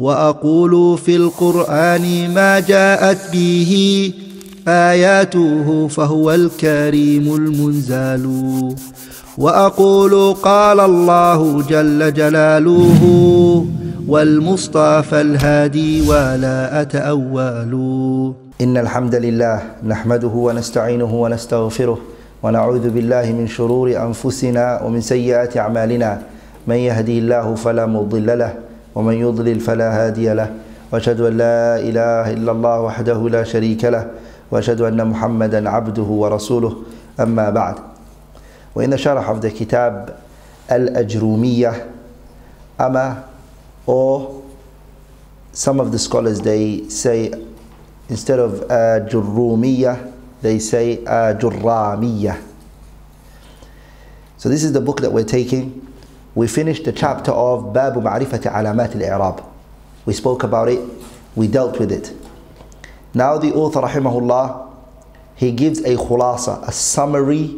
وأقول في القرآن ما جاءت به آياته فهو الكريم المنزال. وأقول قال الله جل جلاله والمصطفى الهادي ولا أتأول. إن الحمد لله نحمده ونستعينه ونستغفره ونعوذ بالله من شرور أنفسنا ومن سيئات أعمالنا. من يهدي الله فلا مضل له ومن يضلل فلا هادي له وأشهد أن لا إله إلا الله وحده لا شريك له وأشهد أن محمدا عبده ورسوله أما بعد وإن شرح the كتاب الأجرومية أما or some of the scholars they say instead of Jurrumiyah, they say Jurramiyah. So this is the book that we're taking. We finished the chapter of Babu Ma'rifati Alamat al-I'rab. We spoke about it, we dealt with it. Now the author rahimahullah, he gives a khulasa, a summary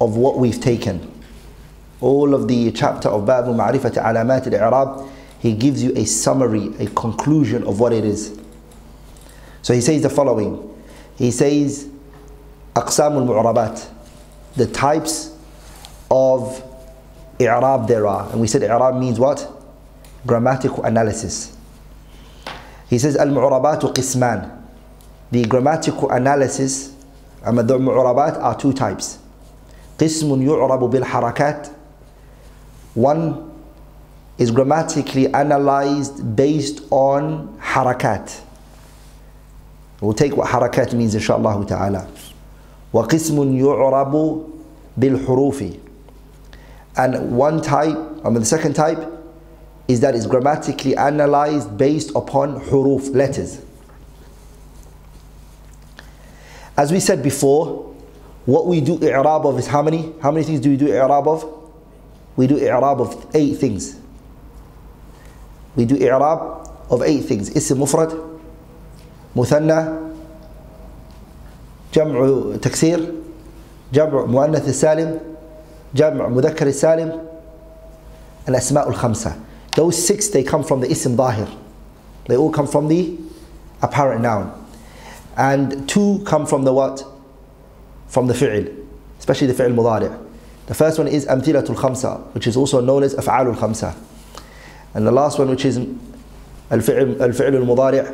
of what we've taken. All of the chapter of Babu Ma'rifati Alamat al-I'rab, he gives you a summary, a conclusion of what it is. So he says the following. He says, أقسام المعربات, the types of i'rab there are. And we said i'rab means what? Grammatical analysis. He says, المعربات قسمان. The grammatical analysis, أما the معربات are two types. قسم يعرب بالحركات. One is grammatically analyzed based on harakat. We'll take what harakat means inshallah ta'ala. وقسم يعرب بالحروف and one type, I mean the second type is that it's grammatically analyzed based upon huruf, letters. As we said before, what we do i'rab of is how many? How many things do we do i'rab of? We do i'rab of eight things. We do i'rab of eight things. Ism mufrad, مثنى جمع تكسير جمع مؤنث السالم جمع مذكر السالم الأسماء الخمسة those six they come from the ism ظاهر they all come from the apparent noun and two come from the what from the fi'l especially the fi'l مضارع the first one is أمثلة الخمسة which is also known as أفعال الخمسة and the last one which is الفعل الفعل المضارع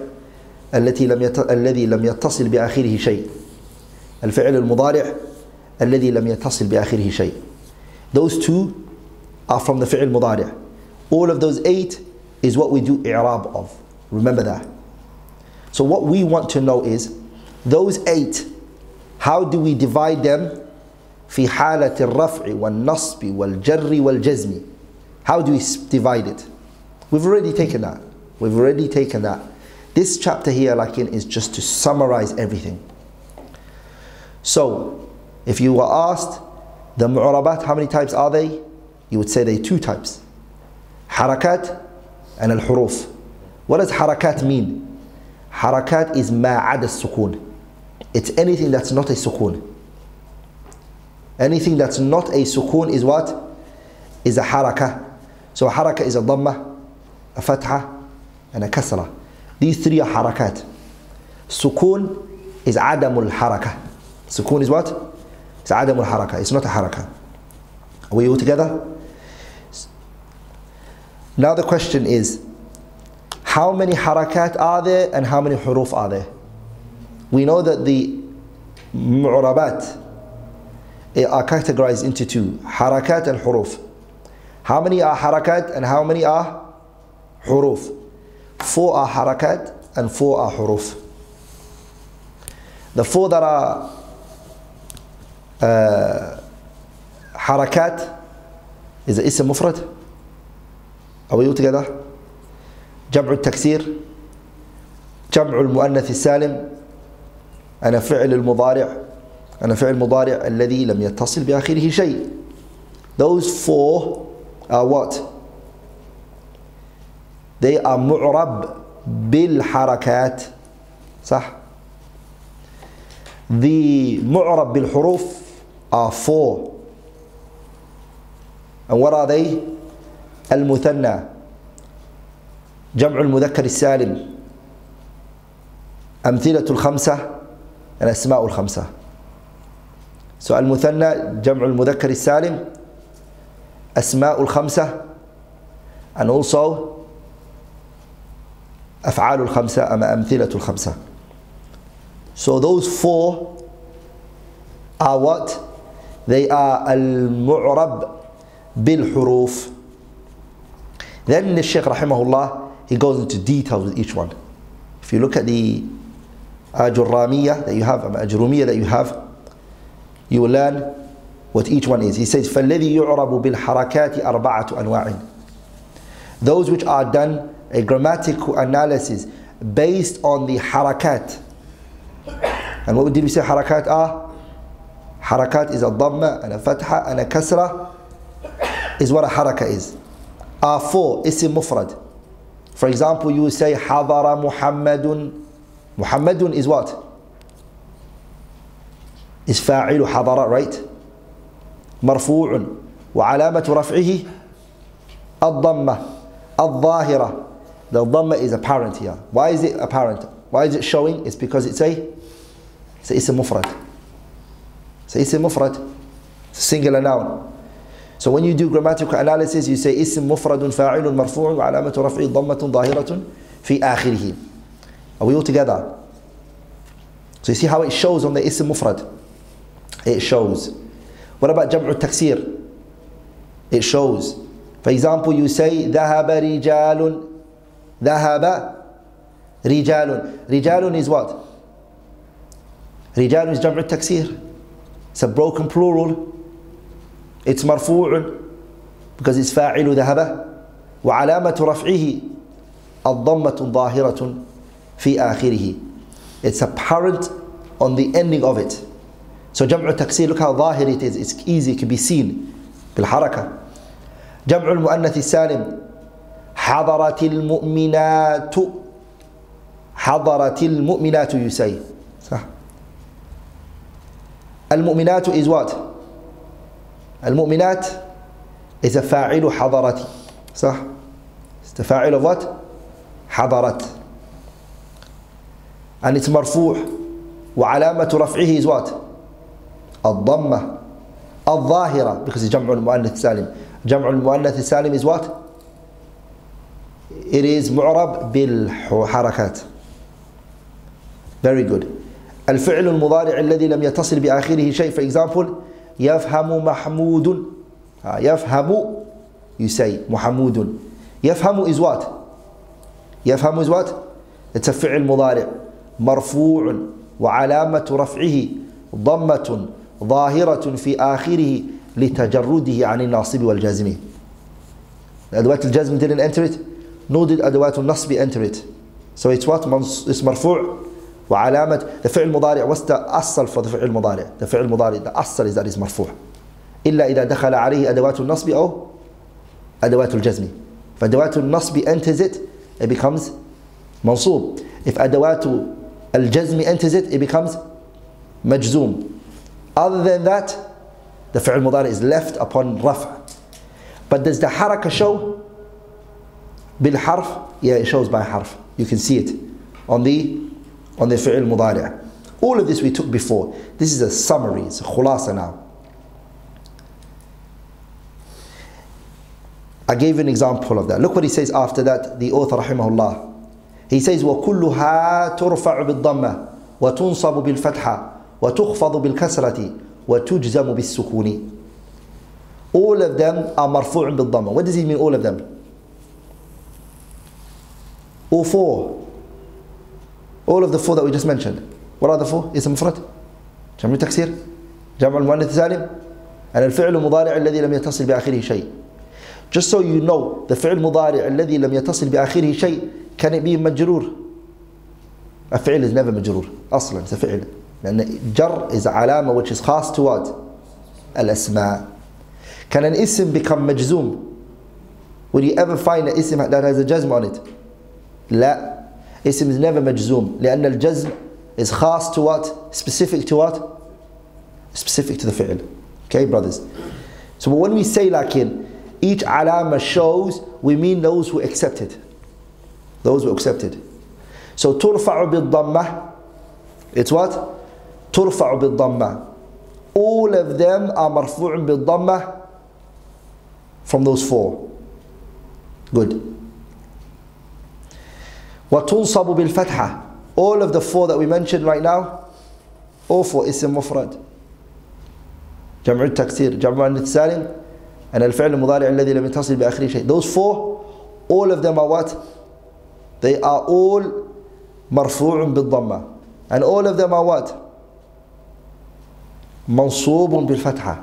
التي لم يت... الذي لم يتصل بآخره شيء الفعل المضارع الذي لم يتصل بآخره شيء those two are from the فعل المضارع all of those eight is what we do i'rab of remember that so what we want to know is those eight how do we divide them في حالة الرفع والنصب والجر والجزم how do we divide it we've already taken that we've already taken that This chapter here, like in, is just to summarize everything. So, if you were asked, the mu'rabat, how many types are they? You would say they two types. Harakat and al-huruf. What does harakat mean? Harakat is ma'ad al-sukun. It's anything that's not a sukun. Anything that's not a sukun is what? Is a harakah. So a harakah is a dhamma, a fatha, and a kasrah. These three are harakat. Sukun is adamul haraka. Sukun is what? It's adamul haraka. It's not a haraka. Are we all together? Now the question is, how many harakat are there and how many huruf are there? We know that the mu'rabat are categorized into two, harakat and huruf. How many are harakat and how many are huruf? Four are harakat and four are huruf. The four that are the ism mufrad. Are we all together? جمع التكسير جمع المؤنث السالم أنا فعل المضارع أنا فعل مضارع الذي لم يتصل بآخره شيء Those four are what? They are معرب بالحركات صح The معرب بالحروف are four. And what are they? المثنى جمع المذكر السالم أمثلة الخمسة الأسماء الخمسة سؤال المثنى جمع المذكر السالم أسماء الخمسة and also أفعال الخمسة أما أمثلة الخمسة So those four are what? They are المعرب بالحروف Then the Shaykh rahimahullah he goes into details with each one. If you look at the Ajurramiyah that you have, Ajrumiyah that you have, you will learn what each one is. He says, فَالَّذِي يُعْرَبُ بِالْحَرَكَاتِ أَرْبَعَةُ أَنْوَاعٍ Those which are done a grammatical analysis based on the harakat. And what did we say harakat are? حركات إذا ضمة أنا فتحة أنا كسرة إذا ورا حركة إذا أفو اسم مفرد. For example you say حضر محمد. محمد is what? is فاعل حضر right? مرفوع. وعلامة رفعه الضمة الظاهرة. The ضمة is apparent here. Why is it apparent? Why is it showing? It's because it's a it's a اسم مفرد. A ism mufrad. Singular noun. So when you do grammatical analysis, you say اسم مفرد فاعل مرفوع وعلامة رفعه ضمة ظاهرة في آخره. Are we all together? So you see how it shows on the ism mufrad? It shows. What about جمع التكسير? It shows. For example, you say ذهب رجال ذهب رجال رجال is what رجال is جمع التكسير it's a broken plural. It's مرفوع because it's فاعل ذهب وعلامة رفعه الضمة ظاهرة في آخره it's apparent on the ending of it. So جمع التكسير look how ظاهر it is. It's easy can be seen. بالحركة جمع المؤنث السالم حضرت المؤمنات حضرت المؤمنات you say. المؤمنات is what? المؤمنات is a فاعل حضرت. صح؟ it's فاعل of what? حضرت. And it's مرفوع. وعلامة رفعه is what? الضمة. الظاهرة. Because جمع المؤنث السالم جمع المؤنث السالم is what? It is معرب بالحركات. Very good. الفعل المضارع الذي لم يتصل بآخره شيء. For example يفهم محمود. يفهم you say محمود. يفهم is what? يفهم is what? It's a فعل مضارع. مرفوع. وعلامة رفعه ضمة ظاهرة في آخره لتجرده عن الناصب والجازم. أدوات الجزم didn't enter it. Nor did أدوات النصب enter it. So it's what? It's مرفوع. وعلامة فعل المضارع وست أصل في فعل المضارع. فعل المضارع ده أصل إذا رز مرفوع. إلا إذا دخل عليه أدوات النصب أو أدوات الجزم. فأدوات النصب انتزت it becomes منصوب. if أدوات الجزم انتزت it becomes مجزوم. other than that the فعل المضارع is left upon رفع. but does the حركة show بالحرف yeah it shows by حرف. you can see it on the on the فعل مضارع all of this we took before this is a summary it's a خلاصة now I gave an example of that look what he says after that the author الله he says وكلها ترفع بالضمة وتنصب بالفتحة وتخفض بالكسرة وتجزم بالسكون all of them are مرفوع بالضمة what does he mean all of them all four all of the four that we just mentioned. What are the four? اسم مفرد. جمع تكسير. جمع المؤنث سالم and الفعل المضارع الذي لم يتصل بآخره شيء. Just so you know the فعل المضارع الذي لم يتصل بآخره شيء can it be مجرور? الفعل is never مجرور. أصلا it's a فعل. لأن جر is علامة which is خاص to what الأسماء. Can an اسم become مجزوم? Will you ever find an اسم that has a جزم on it? لا. اسم is never مجزوم لأن الجزم is خاص to what specific to what specific to the فعل okay brothers so when we say لكن each علامة shows we mean those who accept it Those were accepted. So ترفع بالضمة. It's what? ترفع بالضمة. All of them are مرفوع بالضمة from those four. Good. وتنصب بالفتحة. All of the four that we mentioned right now, all four اسم مفرد. جمع التكسير جمع السالم أن الفعل المضارع الذي لم يتصل بآخره شيء those four all of them are what they are all مرفوع بالضمة and all of them are what منصوب بالفتحة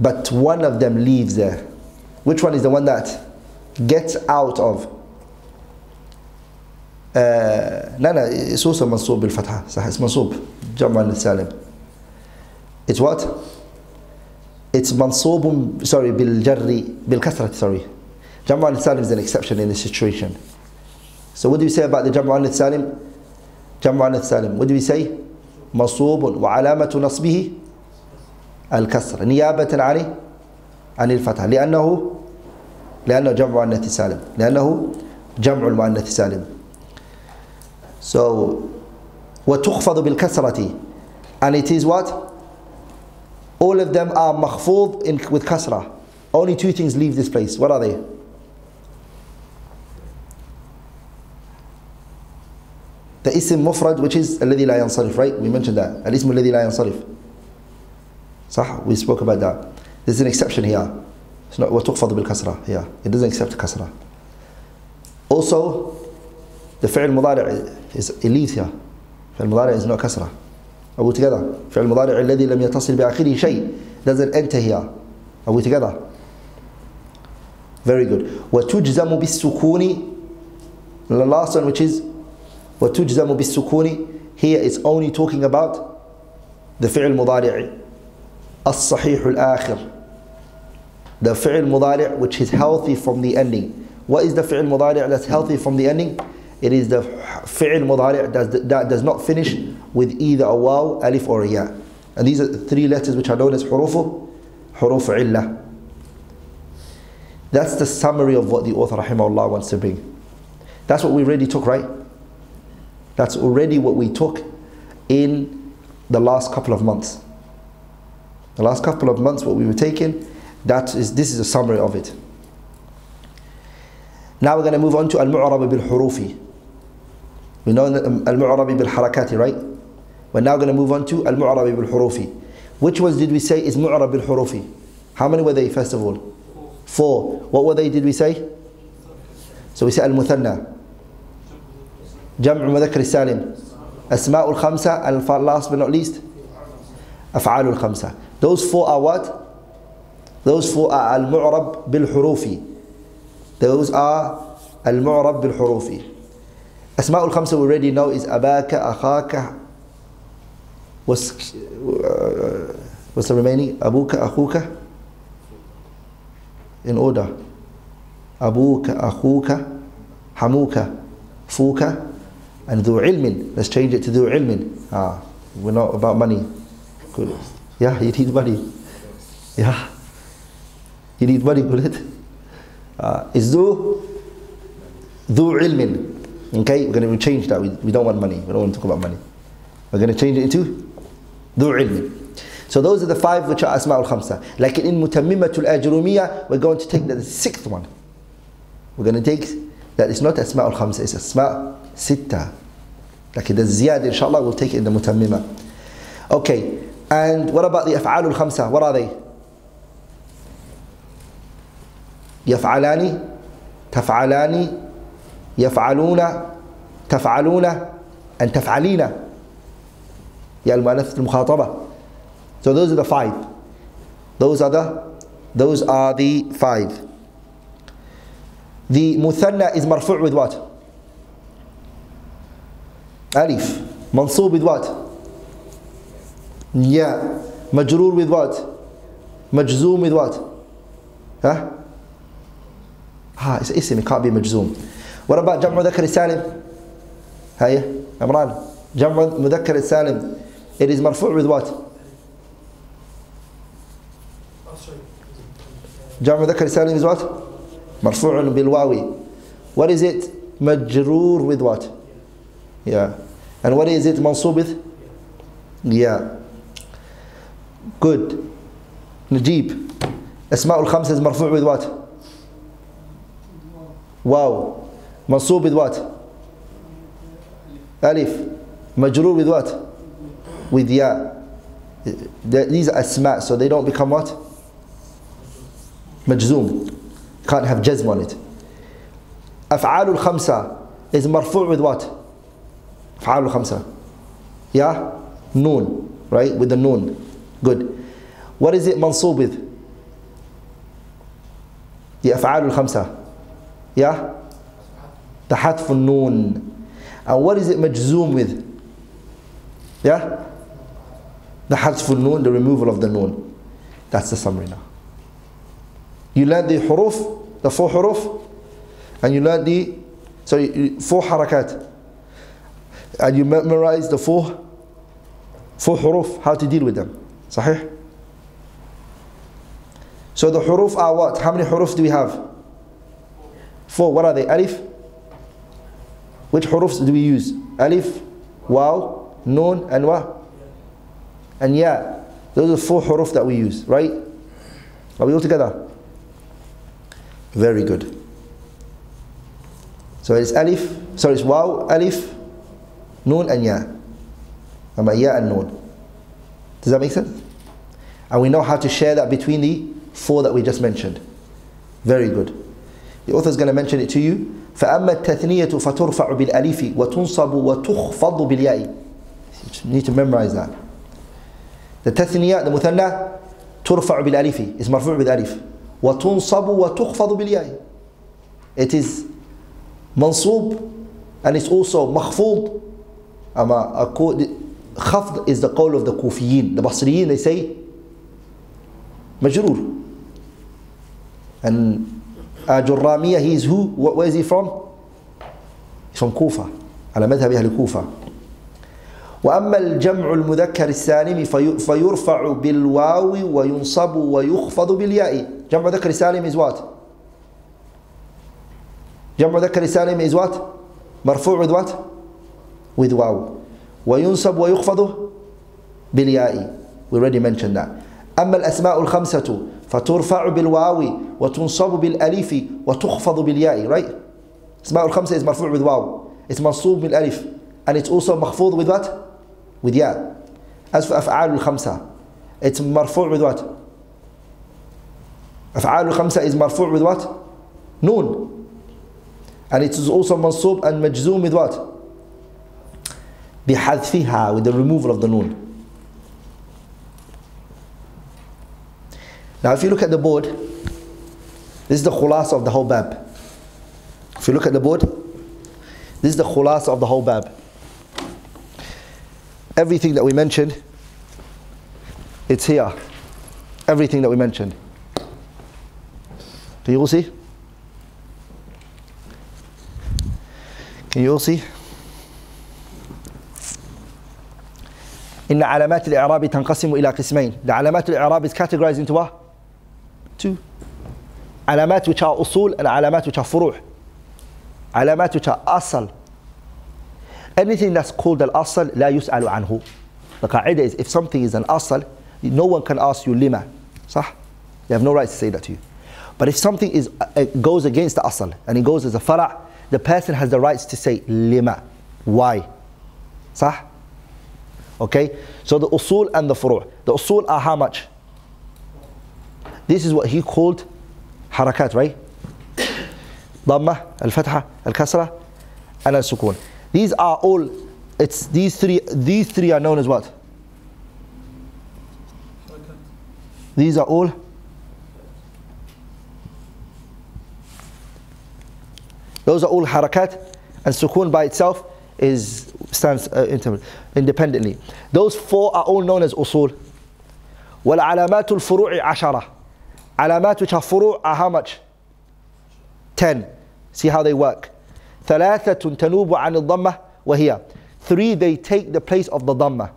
but one of them leaves there which one is the one that gets out of. آه لا لا سوسة منصوب بالفتحة صح اسم منصوب جمع السالم it's what? It's منصوب sorry بالجر بالكسرة sorry. جمع السالم is an exception in this situation. So what do we say about the جمع السالم جمع السالم what do we say? منصوب وعلامة نصبه الكسر نيابة عن عن الفتح لأنه لأنه جمع المؤنث سالم لأنه جمع المؤنث سالم So وتخفض بالكسرة and it is what all of them are مخفوض in, with كسرة only two things leave this place what are they the اسم مفرد which is الذي لا ينصرف right we mentioned that الاسم الذي لا ينصرف صح we spoke about that there's an exception here وتخفض بالكسرة here it doesn't accept كسرة also the فعل المضارع is here فعل المضارع is not كسرة أقول together فعل المضارع الذي لم يتصل بآخره شيء doesn't enter here أقول together very good وتجزم بالسكون the last one which is وتجزم بالسكون here is only talking about the فعل المضارع الصحيح الآخر The fi'l mudari' which is healthy from the ending. What is the fi'l mudari' that's healthy from the ending? It is the fi'l mudari' that, does not finish with either a waw, alif or a ya. And these are the three letters which are known as hurufu, huruf illah. That's the summary of what the author rahimahullah wants to bring. That's what we already took, right? That's already what we took in the last couple of months. The last couple of months, what we were taking that is this is a summary of it now we're going to move on to al-mu'rab bil-hurufi we know al-mu'rab bil-harakati right we're now going to move on to al-mu'rab bil-hurufi which ones did we say is mu'rab bil-hurufi how many were they first of all four what were they did we say so we say al-muthanna جمع مذكر السالم أسماء الخمسة and last but not least أفعال الخمسة those four are what those four are المعرب بالحروف those are المعرب بالحروف أسماء الخمسة we already know is أباك أخاك what's, uh, what's the remaining أبوك أخوك in order أبوك أخوك حموك فوك and ذو علم let's change it to ذو علم ah we're not about money good yeah you need money yeah money good uh, is ذو ذو علم okay we're going to change that we, we don't want money we don't want to talk about money we're going to change it into ذو علم so those are the five which are أسماء الخمسة like in متممة الأجرومية we're going to take the sixth one we're going to take that it's not أسماء الخمسة it's أسماء ستة لكن the شاء الله we'll take it in the متممة okay and what about the أفعال الخمسة what are they يفعلان تفعلان يفعلون تفعلون and تفعلين يا المؤنث المخاطبة so those are the five those are the those are the five the مثنى is مرفوع with what ألف منصوب with what يا مجرور with what مجزوم with what ها ها اسم be مجزوم. about جمع مذكر السالم هيا عمران. جمع مذكر السالم it is مرفوع with what? جمع مذكر السالم is what? مرفوع بالواو. What is it مجرور with what? Yeah. And what is it منصوب with? Yeah. Good. نجيب. أسماء الخمسة مرفوع with what? واو منصوب what ألف مجرور with what with ya these are asma so they don't become what مجزوم can't have jazm on it أفعال الخمسة is مرفوع with what أفعال الخمسة yeah noon right with the noon good what is it منصوب with the أفعال الخمسة Yeah? The hatful. And uh, what is it majzoom with? Yeah? The hatful the removal of the noon. That's the summary now. You learn the huruf, the four huruf, and you learn the, sorry, four harakat. And you memorize the four, four huruf, how to deal with them. صحيح. So the huruf are what? How many huruf do we have? Four, what are they? Alif. Which hurufs do we use? Alif, Wow, Noon, and Wa. And Ya. Those are four huruf that we use, right? Are we all together? Very good. So it's Alif, sorry, it's Wow, Alif, Noon, and Ya. Am Ya and Noon. Does that make sense? And we know how to share that between the four that we just mentioned. Very good. The author is going to mention it to you. فأما التثنية فترفع بالألف وتنصب وتخفض بالياء. You need to memorize that. The تثنية, the مثنى, ترفع بالألف is مرفوع بالألف وتنصب وتخفض بالياء. It is منصوب and it's also مخفوض أما خفض is the قول of the كوفيين the بصريين they say مجرور and جرامية he is who? Where is he from? He's from كوفة على مذهب أهل كوفة. وأما الجمع المذكر السالم فيرفع بالواو وينصب ويخفض بالياء. جمع مذكر السالم is what? جمع ذكر سالم is what? مرفوع with what? With واو. وينصب ويخفض بالياء. We already mentioned that. أما الأسماء الخمسة فترفع بالواو وتنصب بالألف وتخفض بالياء. Right? إسماء الخمسة is مرفوع بالواو it's منصوب بالألف. And it's also مخفوض with what? With ياء. As for أفعال الخمسة it's مرفوع with what? أفعال الخمسة is مرفوع with what? نون. And it is also منصوب and مجزوم with what? بحذفها with the removal of the نون Now if you look at the board, this is the khulas of the whole bab. If you look at the board, this is the khulas of the whole bab. Everything that we mentioned, it's here. Everything that we mentioned. Do you all see? Can you all see? إن علامات الإعراب تنقسم إلى قسمين. The علامات الإعراب is categorized into what? to alamat which are usul and alamat which are furuh. Alamat which are asal. Anything that's called al-asal, la yus'alu anhu. The qa'idah is if something is an asal, no one can ask you lima. Sah? They have no right to say that to you. But if something is, uh, goes against the asal and it goes as a fara', the person has the rights to say lima. Why? Sah? Okay? So the usul and the furu'. The usul are how much? This is what he called harakat, right? Dhamma, al-fatha, al-kasra, and al-sukun. These are all, it's these three, these three are known as what? These are all Those are all harakat and sukun by itself is stands uh, independently. Those four are all known as usul. والعلامات الفروع عشرة. علامات which are furu' are how much? Ten. See how they work. ثلاثة تنوب عن الضمة وهي Three, they take the place of the dhamma.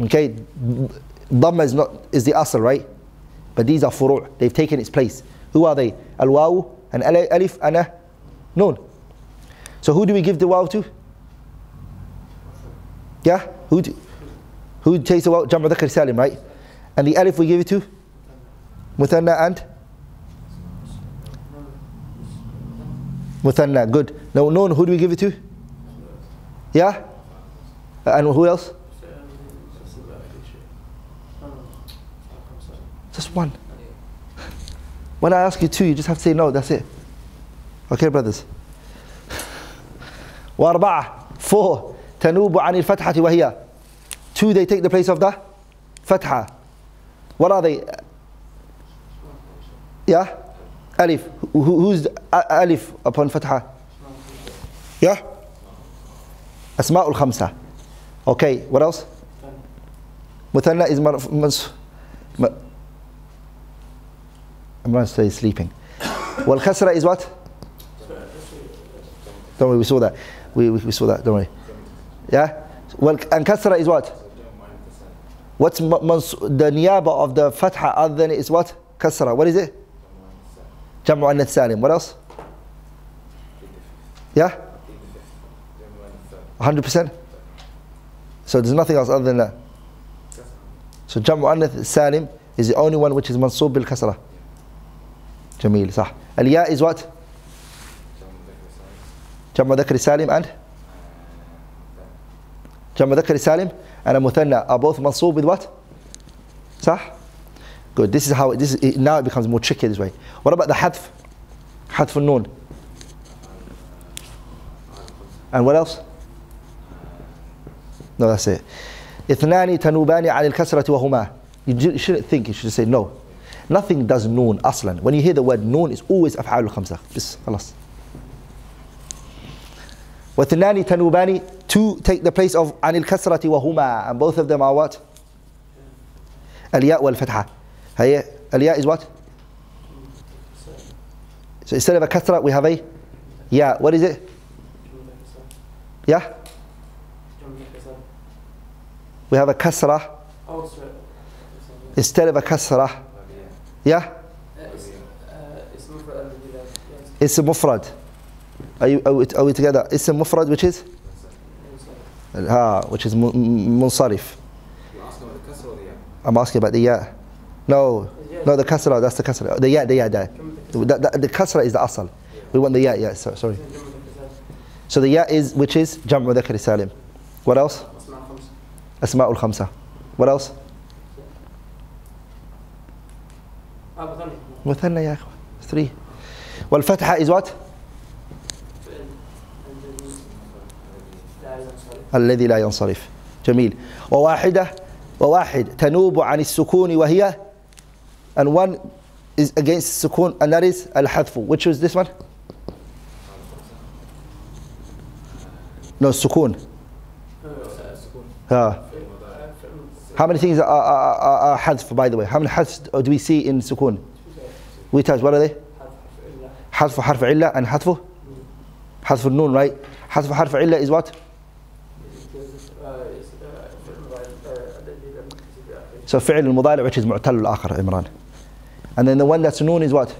Okay, dhamma is not is the asr, right? But these are furu'. They've taken its place. Who are they? Al-waw an alif, and a noon. So who do we give the waw to? Yeah? Who, do, who takes the waw? Jam'a dhakar salim, right? And the alif we give it to? Muthanna and? Muthanna, good. Now noon, who do we give it to? Yeah? And who else? Just one. When I ask you two, you just have to say no, that's it. Okay, brothers. وأربعة four تنوب عن الفتحة وهي two they take the place of the فتحة what are they yeah? Alif. Who's Alif upon Fatha? Yeah? Asma'ul Khamsa. Okay, what else? Muthanna is marf. I'm going to say sleeping. Wal khasra is what? Don't worry, we saw that. We, we, we saw that, don't worry. Yeah? Well, and kasra is what? What's the niyaba of the fatha other than is what? Kasra. What is it? جمع مؤنث سالم ولا يا؟ 100% so there's nothing else other than that. So جمع مؤنث سالم is the only one which is منصوب بالكسرة. جميل صح. الياء is what? جمع ذكر سالم and جمع ذكر سالم؟ أنا مثنى. Are both منصوب with what? صح؟ good this is how this is, now it becomes more tricky this way what about the حذف حذف النون and what else no that's it اثنان تنوبان عن الكسرة وهما you shouldn't think you should say no nothing does noon أصلا when you hear the word noon it's always أفعال الخمسة بس خلاص وَثِنَانِ تَنُوبَانِ Two take the place of عن الكسرة وهما and both of them are what? الياء والفتحة Hey, Aliyah is what? So instead of a kathra, we have a yeah. What is it? Yeah? We have a kasra. Instead of a kasra. Yeah? It's a mufrad. Are, you, are, we, are we together? It's a mufrad, which is? Ah, which is munsarif. I'm asking about the ya. No no the kasra that's the kasra the ya the ya the, the, the kasra is the asal we want the ya yeah so, sorry so the ya is which is جمع ذكر سالم what else أسماء الخمسة what else يا أخوة three والفتحة is what الذي لا ينصرف جميل وواحدة وواحد تنوب عن السكون وهي and one is against sukun and that is al-hadfu which is this one? No sukun. Uh, how many things are, are, are, are hadf by the way? How many hadf do we see in sukun? We touch what are they? Hadfu harf illa and hadf? Hadfu noon right? Hadfu harf illa is what? So فعل المضارع which is معتل الآخر عمران. And then the one that's noon is what?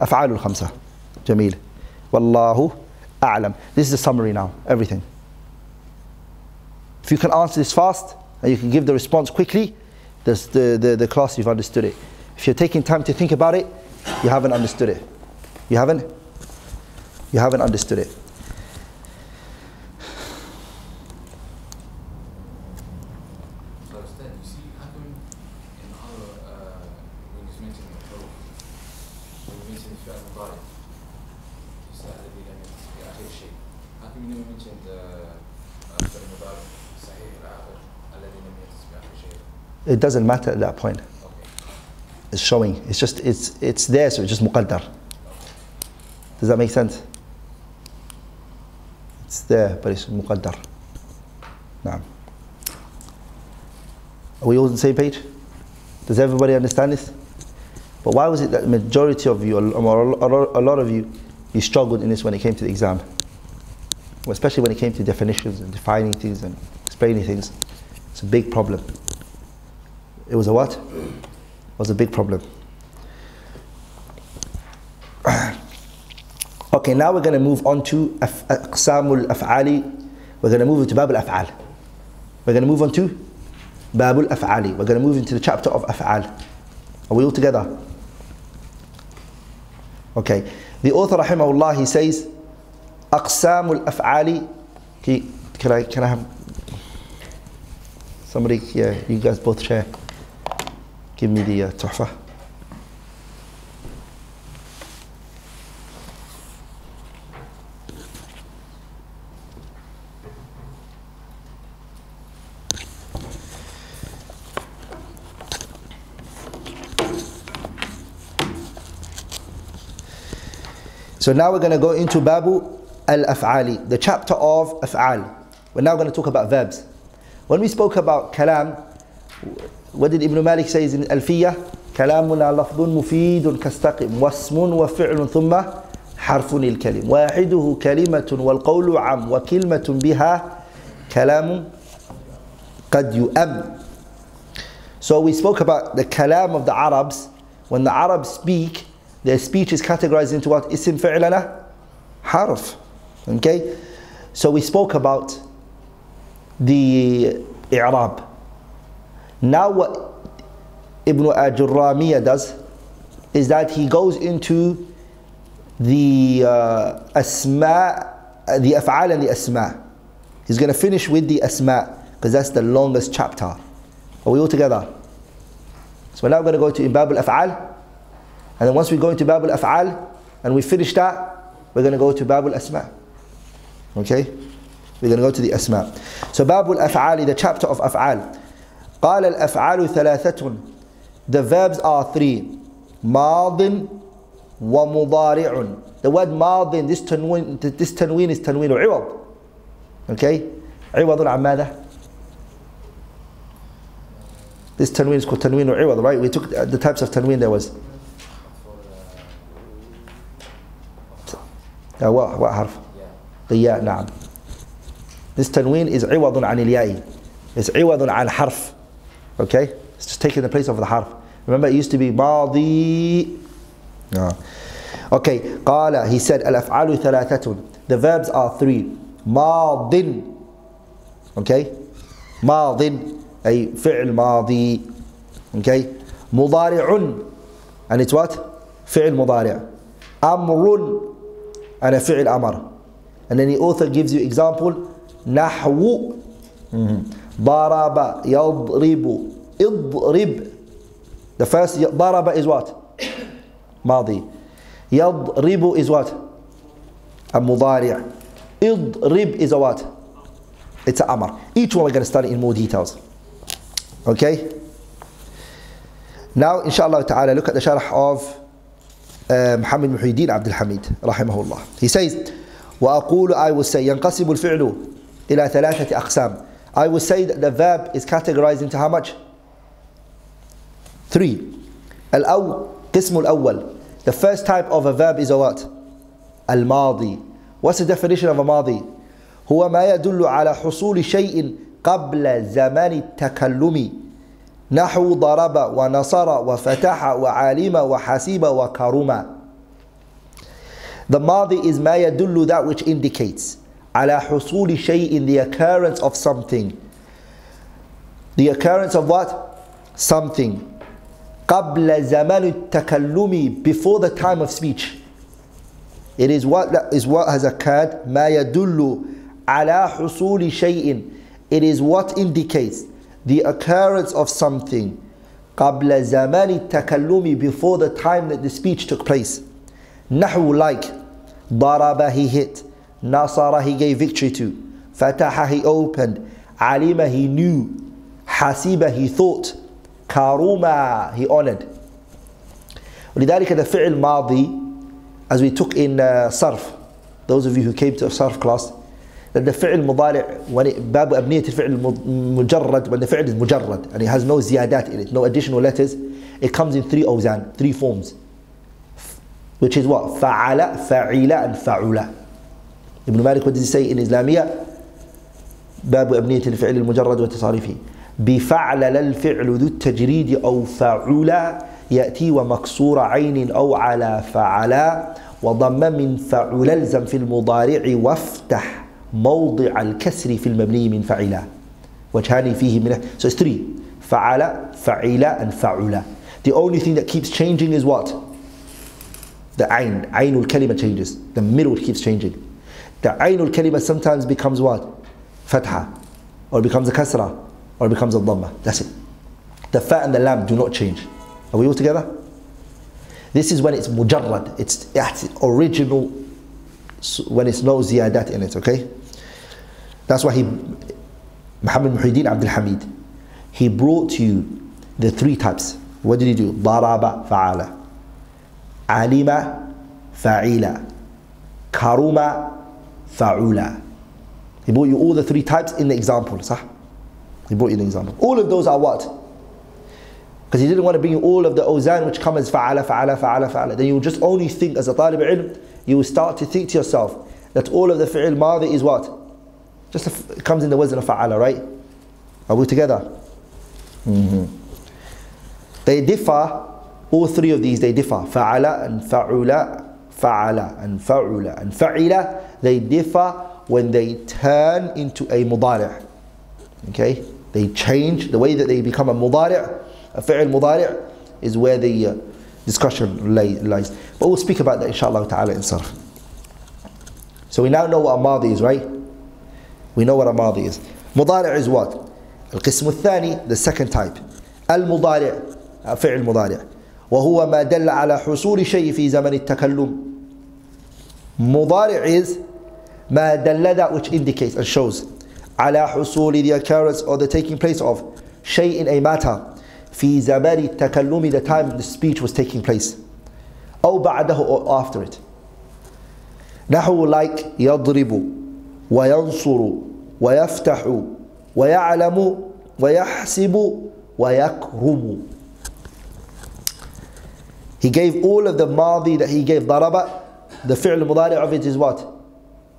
أفعال الخمسة. جميل. والله أعلم. This is the summary now, everything. If you can answer this fast and you can give the response quickly, this, the, the, the class you've understood it. If you're taking time to think about it, you haven't understood it. You haven't? You haven't understood it. It doesn't matter at that point. It's showing. It's just it's it's there, so it's just muqaddar. Does that make sense? It's there, but it's muqaddar. Now. Are we all on the same page? Does everybody understand this? But why was it that majority of you, or a lot of you, you struggled in this when it came to the exam? Well, especially when it came to definitions and defining things and explaining things. It's a big problem. It was a what? It was a big problem. Okay, now we're going to move on to af- أقسام الأفعال. We're going to move into باب الأفعال. We're going to move on to باب الأفعال. We're going to move into the chapter of أفعال. Are we all together? Okay. The author rahimahullah he says أقسام الأفعال can, can I can I have somebody yeah you guys both share give me the uh, So now we're going to go into Babu al-Af'ali, the chapter of Af'al. We're now going to talk about verbs. When we spoke about kalam, what did Ibn Malik say in? كلامنا لفظ مفيد كاستقم واسم وفعل ثم حرف الكلم واحدة كلمة والقول عم وكلمة بها كلام قد يؤم So we spoke about the kalam of the Arabs. When the Arabs speak, their speech is categorized into what? Isim fi'lana? Harf. Okay? So we spoke about the i'rab. Now what Ibn Ajurramiya does is that he goes into the uh, asma, the af'al and the asma. He's going to finish with the asma because that's the longest chapter. Are we all together? So we're now going to go to Ibab al-Af'al and then once we go into Bab al-Af'al and we finish that, we're going to go to Bab al-Asma. Okay? We're going to go to the Asma. So Bab al-Af'ali, the chapter of Af'al. قال الأفعال ثلاثة The verbs are three. ماض ومضارع. The word ماض, this tanween, this tanween is tanween عوض. Okay? عوض عن ماذا? This tanween is called tanween عوض, right? We took the types of tanween there was. what حرف؟ الياء نعم. This tanween is عوض عن الياء. It's عوض عن حرف. Okay? It's just taking the place of the harf. Remember it used to be ماضي. No. Okay, قال he said الأفعال ثلاثة. The verbs are three. ماض. Okay? ماض أي فعل ماضي. Okay? مضارع. And it's what? فعل مضارع. أمر and a fi'l amar. And then the author gives you example نحو ضرب يضرب اضرب. The first ضرب is what? ماضي. يضرب is what? المضارع. اضرب is what? It's أمر. Each one we're going to study in more details. Okay? Now إن شاء الله تعالى look at the شرح of uh, محمد محيدين عبد الحميد رحمه الله he says وأقول I will say ينقسم الفعل إلى ثلاثة أقسام I will say that the verb is categorized into how much? Three الأول قسم الأول The first type of a verb is a what? الماضي What's the definition of a ماضي? هو ما يدل على حصول شيء قبل زمان التكلم نحو ضرب ونصر وفتح وعالم وحسيب وكرم The madi is ما يدل that which indicates على حصول شيء the occurrence of something The occurrence of what? Something قبل زمان التكلم before the time of speech It is what is what has occurred ما يدل على حصول شيء It is what indicates the occurrence of something قبل زمان التكلم before the time that the speech took place نحو like ضرب he hit نصر he gave victory to فتح he opened علم he knew حسيب he thought كرم he honored ولذلك the فعل ماضي as we took in uh, صرف those of you who came to a صرف class that the فعل مضارع باب أبنية الفعل مجرد when the فعل is مجرد and it has no زيادات in it no additional letters it comes in three أوزان three forms which is what فعل فعل and فعل ابن مالك what does he say in إسلامية باب أبنية الفعل المجرد وتصاريفه بفعل الفعل ذو التجريد أو فعل يأتي ومكسور عين أو على فعلا وضم من فعل الزم في المضارع وافتح موضع الكسر في المبني من فعلا وجهان فيه من so it's three. فعل فعل and فعل. The only thing that keeps changing is what? The ayn ayn al-kalima changes. The middle keeps changing. The aynul kalima sometimes becomes what? Fatha. Or becomes a kasra. Or becomes a dhamma. That's it. The fat and the lam do not change. Are we all together? This is when it's mujarrad. It's at original, when it's no ziyadat in it, okay? That's why he, Muhammad Muhyiddin Abdul Hamid, he brought to you the three types. What did he do? Daraba fa'ala. Alima fa'ila. Karuma fa'ula. He brought you all the three types in the example, sah? He brought you the example. All of those are what? Because he didn't want to bring you all of the ozan which come as fa'ala, fa'ala, fa'ala, fa'ala. Then you will just only think as a talib ilm, you will start to think to yourself that all of the fi'il madi is what? Just a, it comes in the wazn of fa'ala, right? Are we together? Mm-hmm. They differ, all three of these, they differ. Fa'ala and fa'ula fa'ala and fa'ula and fa'ila, they differ when they turn into a mudari'. Okay? They change the way that they become a mudari' A fi'l mudari' is where the uh, discussion lies. But we'll speak about that inshallah ta'ala in sarf. So we now know what a madi is, right? We know what a madi is. Mudari' is what? القسم الثاني the second type المضارع فعل مضارع وهو ما دل على حصول شيء في زمن التكلم مضارع is ما دل that which indicates and shows على حصول the occurrence or the taking place of شيء in a matter في زمان التكلم the time the speech was taking place أو بعده or after it نحو like يضرب وينصر ويفتح ويعلم ويحسب ويكرم He gave all of the madi that he gave ضرب the فعل المضارع of it is what?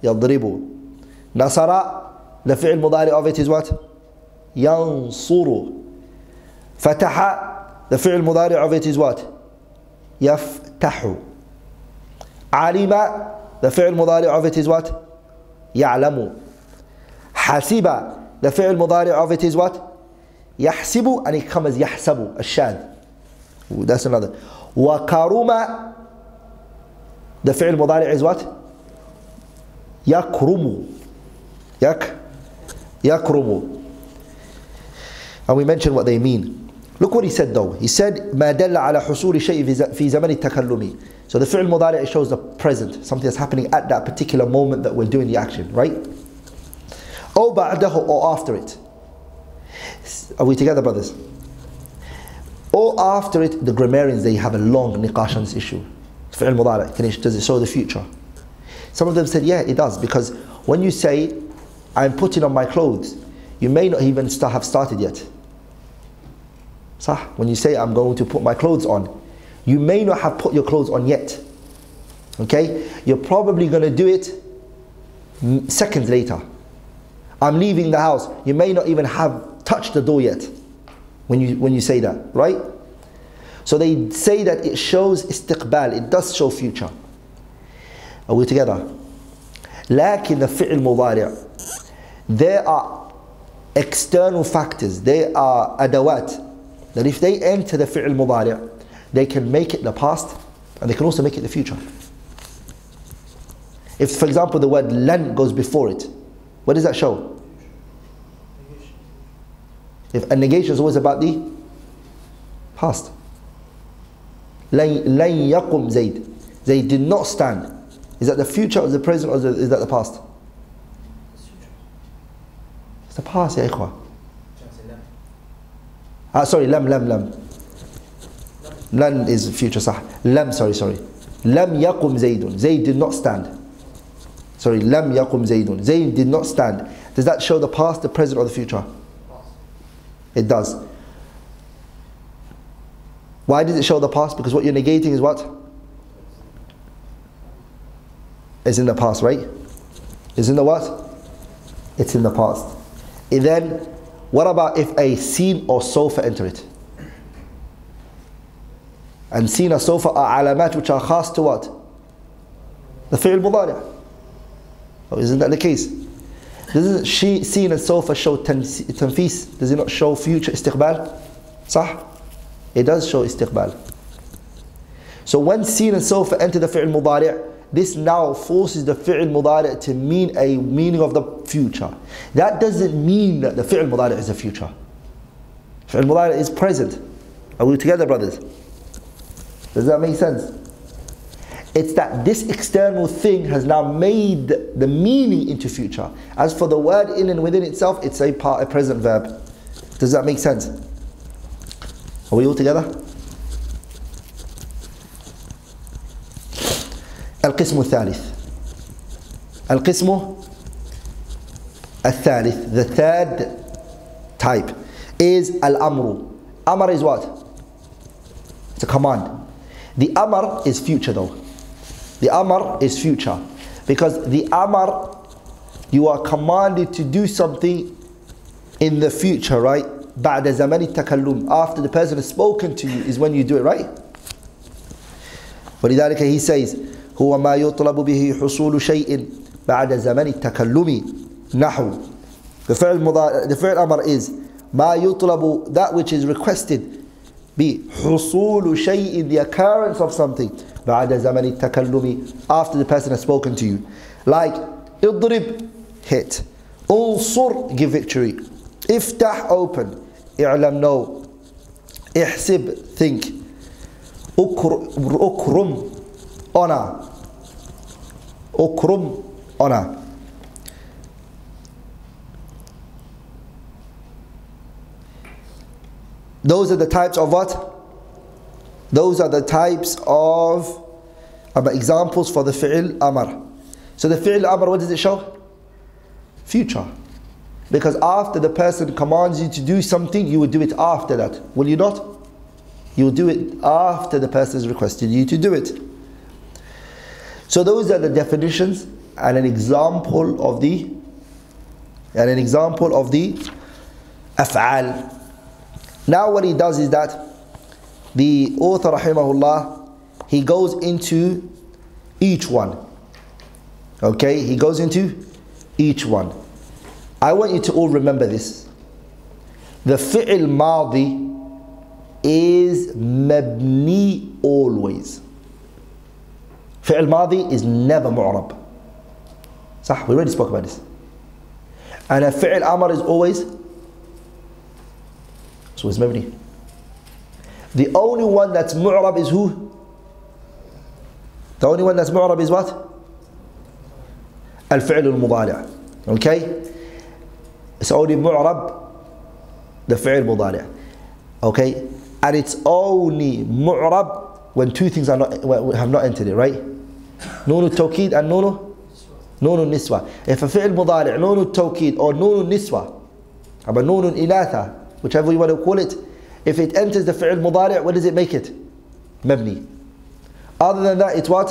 يضرب نصر the فعل المضارع of it is what? ينصر. فتح the فعل المضارع of it is what? يفتح. علم the فعل المضارع of it is what? يعلم. حسب the فعل المضارع of it is what? يحسب. and it comes يحسب الشاذ that's another. وكرم the فعل is what يكرم يك يكرم and we mentioned what they mean Look what he said though. He said ما دل على حصول شيء في زمن التكلم. So the fi'l mudari shows the present, something that's happening at that particular moment that we're doing the action, right? أو بعده or after it. Are we together, brothers? Or after it, the grammarians they have a long niqash on this issue. فعل مضارع, does it show the future? Some of them said, yeah, it does, because when you say, I'm putting on my clothes, you may not even have started yet. Sah, when you say, I'm going to put my clothes on, you may not have put your clothes on yet. Okay? You're probably going to do it seconds later. I'm leaving the house. You may not even have touched the door yet when you, when you say that, right? So they say that it shows istiqbal, it does show future. Are we together? لكن الفعل مضارع there are external factors, there are adawat that if they enter the fi'l mudari' they can make it the past and they can also make it the future. If, for example, the word lan goes before it, what does that show? If a negation is always about the past. لن يقم زيد. Zayd did not stand. Is that the future or the present or is that the past? It's the past, ya ikhwah. Ah, sorry, lam, lam, lam. Lan is future sah. Lam, sorry, sorry. Lam yaqum Zaydun. Zayd did not stand. Sorry, lam yaqum Zaydun. Zayd did not stand. Does that show the past, the present, or the future? It does. Why does it show the past? Because what you're negating is what? Is in the past, right? Is in the what? It's in the past. And then what about if a scene or sofa enter it? And scene or sofa are alamat which are khas to what? The fi'l mudari'. Oh, isn't that the case? Doesn't she seen and sofa show tanfis? Does it not show future istiqbal? صح? It does show istiqbal. So when seen and sofa enter the fi'l mudari', this now forces the fi'l mudari' to mean a meaning of the future. That doesn't mean that the fi'l mudari' is the future. Fi'l mudari' is present. Are we together, brothers? Does that make sense? It's that this external thing has now made the meaning into future. As for the word in and within itself, it's a part, a present verb. Does that make sense? Are we all together? القسم الثالث القسم الثالث the third type is al-amru amr is what it's a command the amr is future though the amr is future because the amr you are commanded to do something in the future right بعد زمن التكلم after the person has spoken to you is when you do it right ولذلك he says هو ما يطلب به حصول شيء بعد زمن التكلم نحو the فعل مضارع the فعل أمر is ما يطلب that which is requested بحصول شيء the occurrence of something بعد زمن التكلم after the person has spoken to you like اضرب hit انصر give victory افتح open اعلم know احسب think اكرم honor. Ukrum, honor. Those are the types of what? Those are the types of um, examples for the fi'l amr. So the fi'l amr, what does it show? Future. Because after the person commands you to do something, you will do it after that. Will you not? You will do it after the person has requested you to do it. So those are the definitions and an example of the and an example of the af'al. Now what he does is that the author rahimahullah he goes into each one. Okay, he goes into each one. I want you to all remember this. The fi'l madi is mabni always. فعل ماضي is never معرب صح we already spoke about this and a فعل أمر is always so it's مبني the only one that's معرب is who the only one that's معرب is what الفعل المضارع okay Only معرب the فعل مضارع okay and it's only معرب when two things are not have not entered it right نون التوكيد and نون نون النسوة if a فعل مضارع نون التوكيد or نون النسوة أو نون الإناث whichever you want to call it if it enters the فعل مضارع what does it make it مبني other than that it's what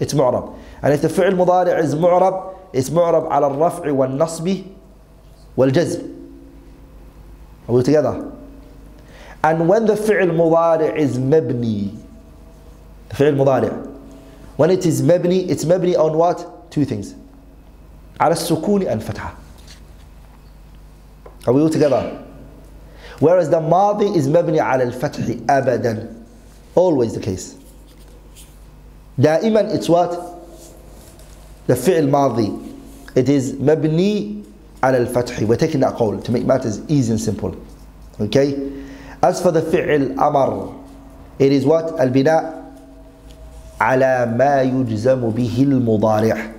it's معرب and if the فعل مضارع is معرب it's معرب على الرفع والنصب والجزم we together and when the فعل مضارع is مبني the فعل مضارع When it is mabni, it's mabni on what? Two things. على السكون and fatha. Are we all together? Whereas the madi is mabni على الفتح أبدا. Always the case. دائما it's what? The fi'l madi. It is mabni على الفتح. We're taking that قول to make matters easy and simple. Okay? As for the fi'l amar, it is what? البناء على ما يجزم به المضارع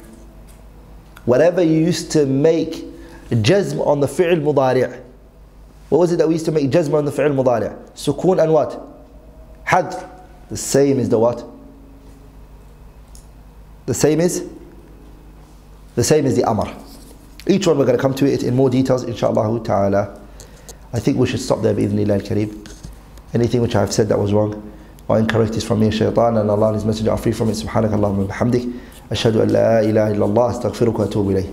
whatever you used to make jazm on the fi'l مضارع what was it that we used to make jazm on the fi'l مضارع سكون and what حذف the same is the what the same is the same as the amr each one we're going to come to it in more details inshallah ta'ala I think we should stop there بإذن الله الكريم anything which I have said that was wrong or incorrect is from me shaitan and Allah and His Messenger are free from it. سبحانك اللهم وبحمدك أشهد أن لا إله إلا الله أستغفرك وأتوب إليه